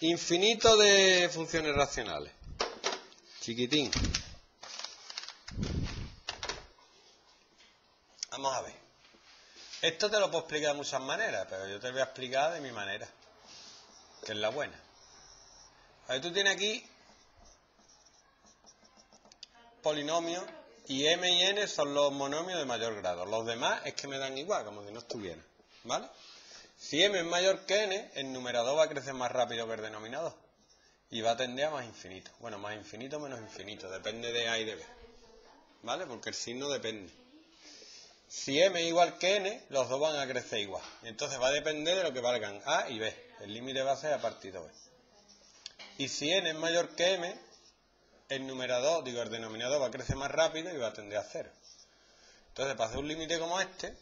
Infinito de funciones racionales. Chiquitín. Vamos a ver. Esto te lo puedo explicar de muchas maneras, pero yo te voy a explicar de mi manera, que es la buena. A ver, tú tienes aquí polinomios y m y n son los monomios de mayor grado. Los demás es que me dan igual, como si no estuvieran. ¿Vale? Si m es mayor que n, el numerador va a crecer más rápido que el denominador. Y va a tender a más infinito. Bueno, más infinito menos infinito. Depende de a y de b. ¿Vale? Porque el signo depende. Si m es igual que n, los dos van a crecer igual. Entonces va a depender de lo que valgan a y b. El límite va a ser a partir de b. Y si n es mayor que m, el numerador, digo, el denominador va a crecer más rápido y va a tender a cero. Entonces, para hacer un límite como este,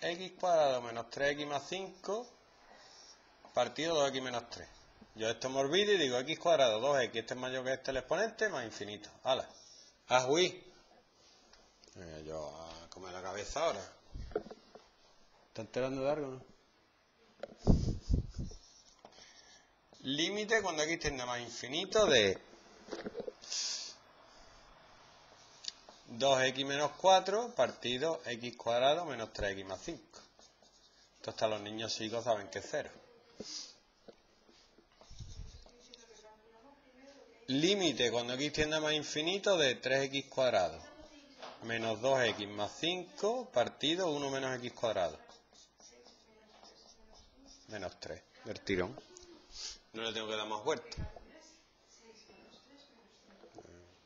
x cuadrado menos 3x más 5 partido 2x menos 3. Yo esto me olvido y digo x cuadrado 2x, este es mayor que este el exponente, más infinito. ¡Hala! ¡Haz huí! yo a comer la cabeza ahora. ¿Está enterando de algo, no? Límite cuando x tiende a más infinito de 2x menos 4 partido x cuadrado menos 3x más 5. Esto hasta los niños chicos saben que es cero. Límite cuando x tiende a más infinito de 3x cuadrado menos 2x más 5 partido 1 menos x cuadrado. Menos 3, del tirón. No le tengo que dar más vueltas.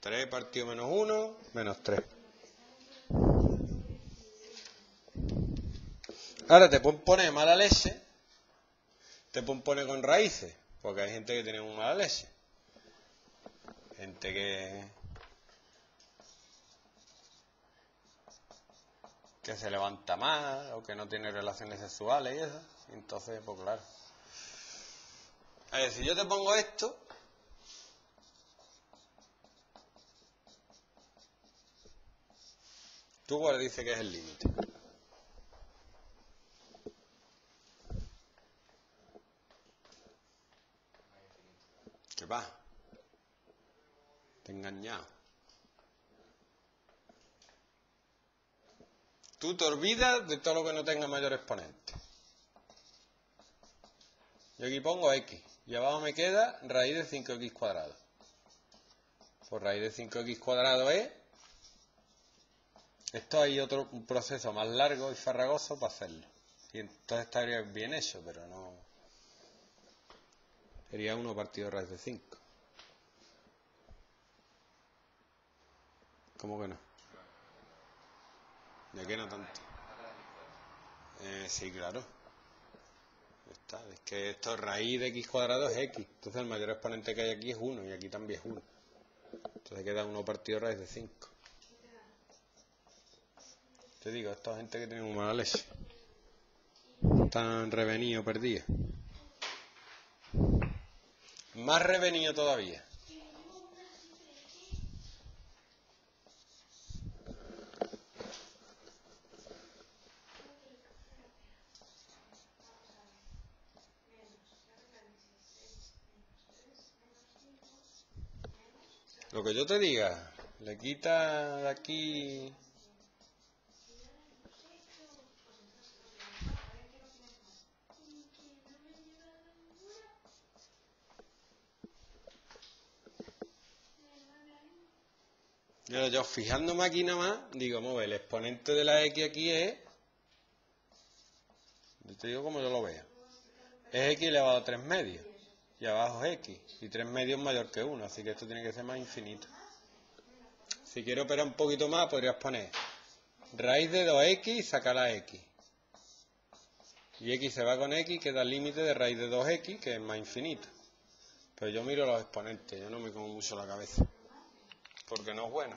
3 partido menos 1, menos 3. Ahora te pueden poner mala leche, te pueden con raíces, porque hay gente que tiene muy mala leche. Gente que, que se levanta mal o que no tiene relaciones sexuales y eso. Entonces, pues claro. A ver, si yo te pongo esto, ¿Tú cuál dice que es el límite? ¿Qué va? Te he engañado. Tú te olvidas de todo lo que no tenga mayor exponente. Yo aquí pongo x. Y abajo me queda raíz de 5x cuadrado. Pues raíz de 5x cuadrado es esto hay otro proceso más largo y farragoso para hacerlo. Y entonces estaría bien hecho, pero no. Sería 1 partido raíz de 5. ¿Cómo que no? ¿De qué no tanto? Eh, sí, claro. Está. Es que esto raíz de x cuadrado es x. Entonces el mayor exponente que hay aquí es 1 y aquí también es 1. Entonces queda 1 partido raíz de 5. Te digo, esta gente que tiene un mala leche. Están revenido, perdido. Más revenido todavía. Lo que yo te diga, le quita de aquí yo fijándome aquí nada más, digo, ver, el exponente de la x aquí es, yo te digo como yo lo veo, es x elevado a 3 medios, y abajo es x, y 3 medios es mayor que 1, así que esto tiene que ser más infinito. Si quiero operar un poquito más, podrías poner raíz de 2x y sacar la x. Y x se va con x, queda el límite de raíz de 2x, que es más infinito. Pero yo miro los exponentes, yo no me como mucho la cabeza porque no es buena.